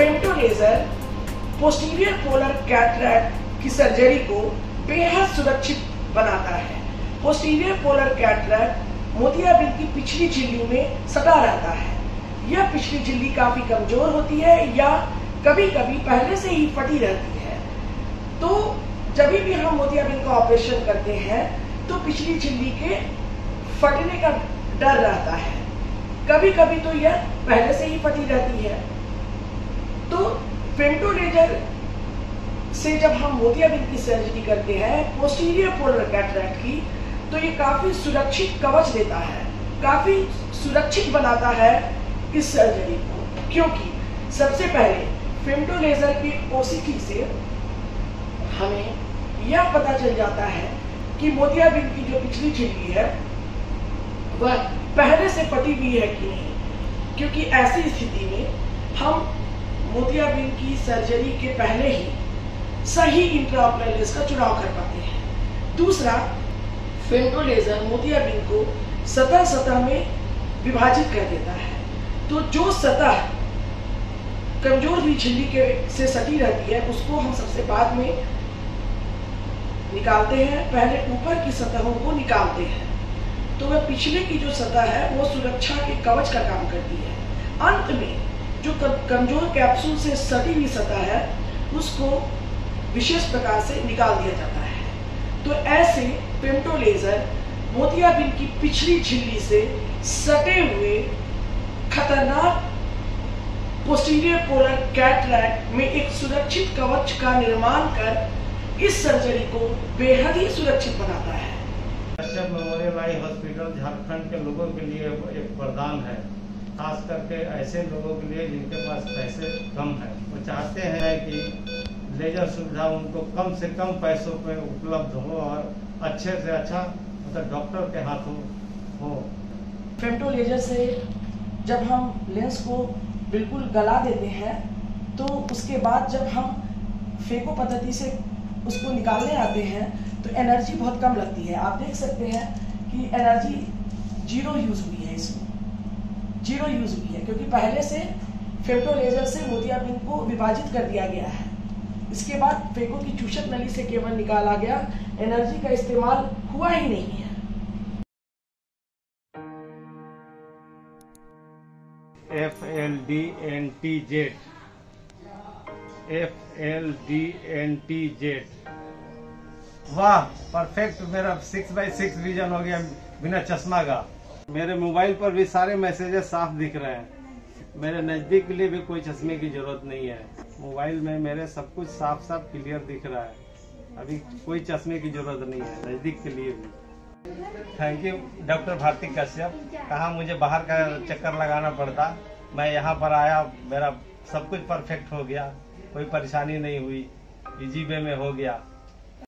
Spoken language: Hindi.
लेजर पोस्टीरियर पोलर कैटरैक्ट की सर्जरी को बेहद सुरक्षित बनाता है। पोस्टीरियर पोलर कैटरैक्ट मोतियाबिंद की पिछली झिल्ली में सटा रहता है। यह पिछली झिल्ली काफ़ी कमज़ोर होती है या कभी कभी पहले से ही फटी रहती है। तो जब भी हम मोतियाबिंद का ऑपरेशन करते हैं तो पिछली झिल्ली के फटने का डर रहता है। कभी कभी तो यह पहले से ही फटी रहती है। तो फेंटोलेजर से जब हम मोतियाबिंद की सर्जरी करते हैं पोस्टीरियर पोलर कैटरैक्ट की तो ये काफ़ी सुरक्षित कवच देता है। काफ़ी सुरक्षित बनाता है इस सर्जरी को। क्योंकि सबसे पहले फेंटोलेजर की ओसीटी से हमें यह पता चल जाता है कि मोतियाबिंद की जो पिछली झिल्ली है, वह पहले से फटी हुई है कि नहीं। क्योंकि ऐसी स्थिति में हम मोतियाबिंद की सर्जरी के पहले ही सही इंट्राऑपरेलिस का चुनाव कर पाते हैं। दूसरा फेंटोलेजर मोतियाबिंद को सतह सतह में विभाजित कर देता है। तो जो सतह कमज़ोर हुई झिल्ली के से सटी रहती है, उसको हम सबसे बाद में निकालते हैं, पहले ऊपर की सतहों को निकालते हैं। तो वह पिछले की जो सतह है, वो सुरक्षा के कवच का काम करती है। अंत में जो कमज़ोर कैप्सूल से सटी हुई सतह है, उसको विशेष प्रकार से निकाल दिया जाता है। तो ऐसे पेंटो लेजर मोतियाबिंद की पिछली झिल्ली से सटे हुए खतरनाक पोस्टीरियर पोलर कैटरैक्ट में एक सुरक्षित कवच का निर्माण कर इस सर्जरी को बेहद ही सुरक्षित बनाता है। मेमोरियल आई हॉस्पिटल झारखंड के लोगों के लिए एक वरदान है। खास करके ऐसे लोगों के लिए जिनके पास पैसे कम है। वो चाहते हैं कि लेजर सुविधा उनको कम से कम पैसों पे उपलब्ध हो और अच्छे से अच्छा मतलब डॉक्टर के हाथों हो। फेमटो लेजर से जब हम लेंस को बिल्कुल गला देते हैं तो उसके बाद जब हम फेको पद्धति से उसको निकालने आते हैं तो एनर्जी बहुत कम लगती है। आप देख सकते हैं कि एनर्जी ज़ीरो यूज़ हुई ज़ीरो यूज़ हुई है, क्योंकि पहले से फेमटो लेजर से मोतियाबिंद को विभाजित कर दिया गया है। इसके बाद फेको की चूषक नली से केवल निकाला गया। एनर्जी का इस्तेमाल हुआ ही नहीं है। F L D N T Z. F L D N T Z. वाह, परफेक्ट, मेरा सिक्स बाई सिक्स विजन हो गया बिना चश्मा का। मेरे मोबाइल पर भी सारे मैसेजेस साफ़ दिख रहे हैं। मेरे नज़दीक के लिए भी कोई चश्मे की ज़रूरत नहीं है। मोबाइल में मेरे सब कुछ साफ़ साफ़ क्लियर दिख रहा है। अभी कोई चश्मे की ज़रूरत नहीं है, नज़दीक के लिए भी। Thank you doctor Bharti Kashyap कहा मुझे बाहर का चक्कर लगाना पड़ता। मैं यहाँ पर आया, मेरा सब कुछ परफेक्ट हो गया। कोई परेशानी नहीं हुई। इजी वे में हो गया।